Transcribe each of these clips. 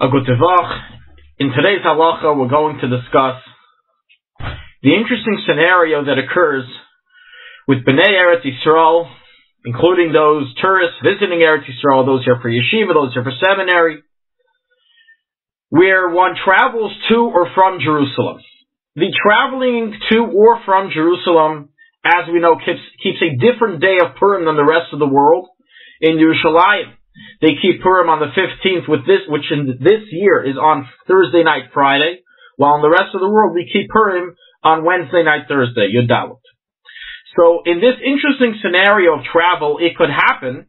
A good In today's halacha, we're going to discuss the interesting scenario that occurs with Bnei Eretz Yisrael, including those tourists visiting Eretz Yisrael, those here for yeshiva, those here for seminary, where one travels to or from Jerusalem. The traveling to or from Jerusalem, as we know, keeps, keeps a different day of Purim than the rest of the world. In Yerushalayim, they keep Purim on the 15th with this, which in this year is on Thursday night, Friday, while in the rest of the world we keep Purim on Wednesday night, Thursday, Yudalot. So in this interesting scenario of travel, it could happen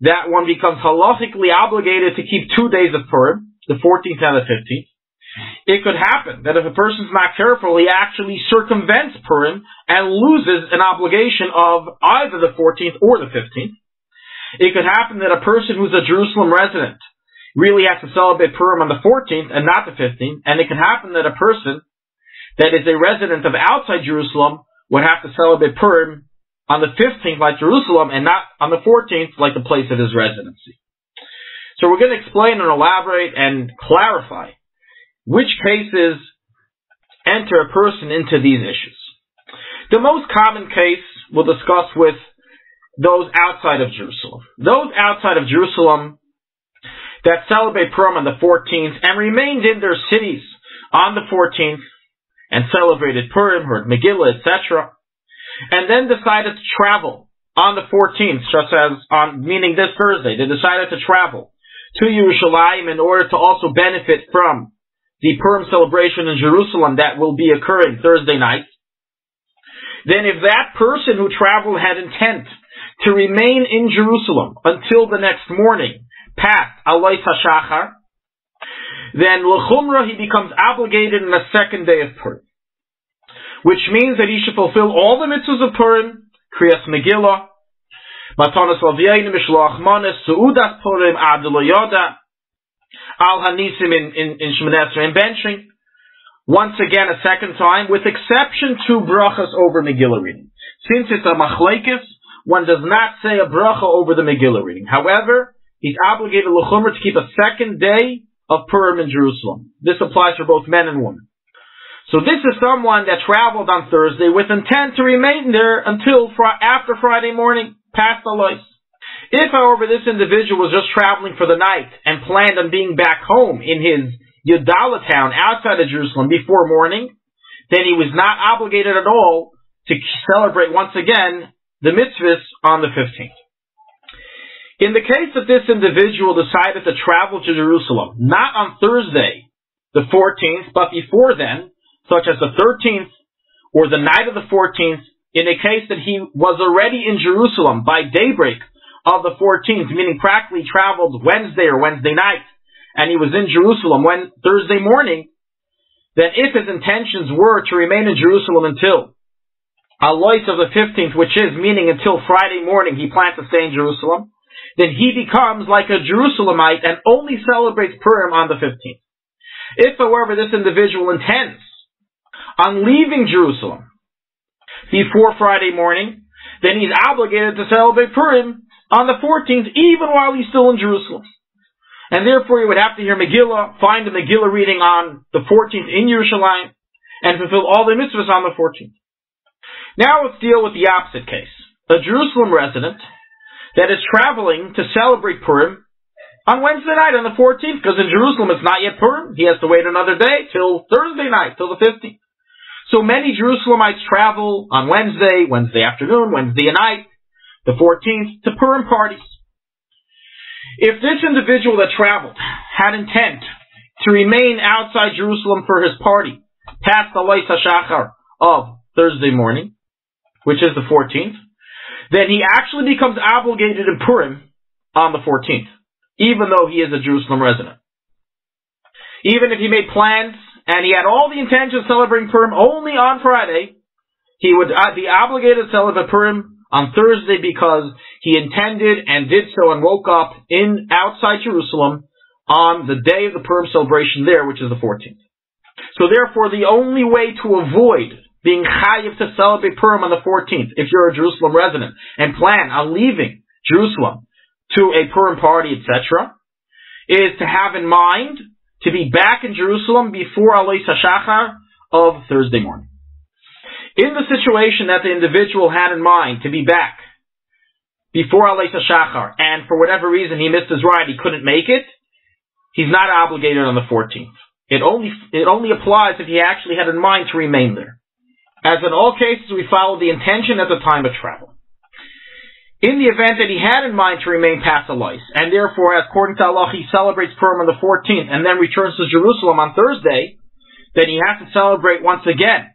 that one becomes halachically obligated to keep two days of Purim, the 14th and the 15th. It could happen that if a person's not careful, he actually circumvents Purim and loses an obligation of either the 14th or the 15th. It could happen that a person who's a Jerusalem resident really has to celebrate Purim on the 14th and not the 15th, and it could happen that a person that is a resident of outside Jerusalem would have to celebrate Purim on the 15th like Jerusalem and not on the 14th like the place of his residency. So we're going to explain and elaborate and clarify which cases enter a person into these issues. The most common case we'll discuss with those outside of Jerusalem. Those outside of Jerusalem that celebrate Purim on the 14th and remained in their cities on the 14th and celebrated Purim, heard Megillah, etc., and then decided to travel on the 14th, just as on, meaning this Thursday, they decided to travel to Yerushalayim in order to also benefit from the Purim celebration in Jerusalem that will be occurring Thursday night. Then if that person who traveled had intent to remain in Jerusalem until the next morning, past Alois HaShachar, then L'chumra he becomes obligated in the second day of Purim. Which means that he should fulfill all the mitzvahs of Purim, Kriyas Megillah, Matanas Lavieinu, Mishloach Manes, Su'udas Purim, Adelo Yoda, Al Hanisim in, in, in Shemon and benching. Once again, a second time, with exception to brachas over Megillah reading. Since it's a machlekes, one does not say a bracha over the Megillah reading. However, he's obligated l'chumer to keep a second day of Purim in Jerusalem. This applies for both men and women. So this is someone that traveled on Thursday with intent to remain there until fr- after Friday morning, past the lights. If, however, this individual was just traveling for the night and planned on being back home in his Yudala town outside of Jerusalem before morning, then he was not obligated at all to celebrate once again the mitzvahs on the 15th. In the case that this individual decided to travel to Jerusalem, not on Thursday, the 14th, but before then, such as the 13th or the night of the 14th, in a case that he was already in Jerusalem by daybreak of the 14th, meaning practically traveled Wednesday or Wednesday night, and he was in Jerusalem when Thursday morning, then if his intentions were to remain in Jerusalem until Alois of the 15th, which is meaning until Friday morning he plans to stay in Jerusalem, then he becomes like a Jerusalemite and only celebrates Purim on the 15th. If, however, this individual intends on leaving Jerusalem before Friday morning, then he's obligated to celebrate Purim on the 14th, even while he's still in Jerusalem. And therefore, he would have to hear Megillah, find the Megillah reading on the 14th in Yerushalayim, and fulfill all the mitzvahs on the 14th. Now let's deal with the opposite case. A Jerusalem resident that is traveling to celebrate Purim on Wednesday night on the 14th, because in Jerusalem it's not yet Purim. He has to wait another day till Thursday night, till the 15th. So many Jerusalemites travel on Wednesday, Wednesday afternoon, Wednesday night, the 14th, to Purim parties. If this individual that traveled had intent to remain outside Jerusalem for his party, past the Leis HaShachar of Thursday morning, which is the 14th, then he actually becomes obligated in Purim on the 14th, even though he is a Jerusalem resident. Even if he made plans and he had all the intention of celebrating Purim only on Friday, he would uh, be obligated to celebrate Purim on Thursday because he intended and did so and woke up in outside Jerusalem on the day of the Purim celebration there, which is the 14th. So therefore, the only way to avoid being chayiv to celebrate Purim on the 14th, if you're a Jerusalem resident, and plan on leaving Jerusalem to a Purim party, etc., is to have in mind to be back in Jerusalem before Alois HaShachar of Thursday morning. In the situation that the individual had in mind to be back before Alois HaShachar, and for whatever reason he missed his ride, he couldn't make it, he's not obligated on the 14th. It only, it only applies if he actually had in mind to remain there. As in all cases, we follow the intention at the time of travel. In the event that he had in mind to remain past Alois, and therefore, according to halacha, he celebrates Purim on the 14th and then returns to Jerusalem on Thursday, then he has to celebrate once again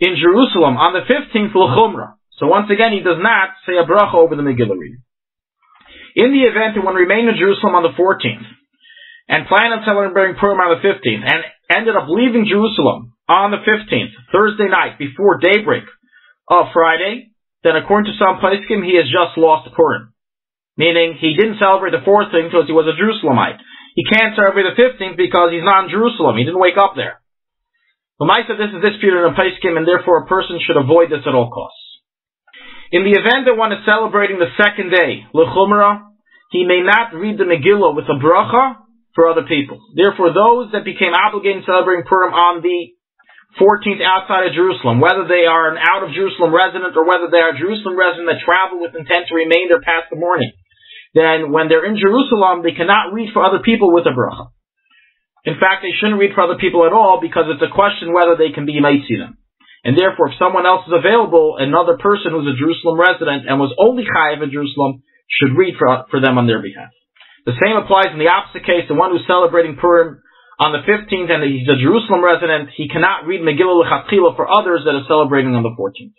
in Jerusalem on the 15th L'chumra. So once again, he does not say a bracha over the Megillah reading. In the event that one remained in Jerusalem on the 14th, and planned on celebrating Purim on the 15th, and ended up leaving Jerusalem on the 15th, Thursday night, before daybreak of Friday, then according to some Paiskim, he has just lost Purim. Meaning, he didn't celebrate the 14th because he was a Jerusalemite. He can't celebrate the 15th because he's not in Jerusalem. He didn't wake up there. Lamaisa, this is disputed in Paiskim, and therefore a person should avoid this at all costs. In the event that one is celebrating the second day, L'chumra, he may not read the Megillah with a bracha for other people. Therefore, those that became obligated in celebrating Purim on the 14th outside of Jerusalem, whether they are an out of Jerusalem resident or whether they are Jerusalem resident that travel with intent to remain there past the morning, then when they're in Jerusalem, they cannot read for other people with a bracha. In fact, they shouldn't read for other people at all because it's a question whether they can be them. And therefore, if someone else is available, another person who's a Jerusalem resident and was only chayiv in Jerusalem should read for, for them on their behalf. The same applies in the opposite case, the one who's celebrating Purim on the 15th and he's a Jerusalem resident, he cannot read Megillah Lechatchila for others that are celebrating on the 14th.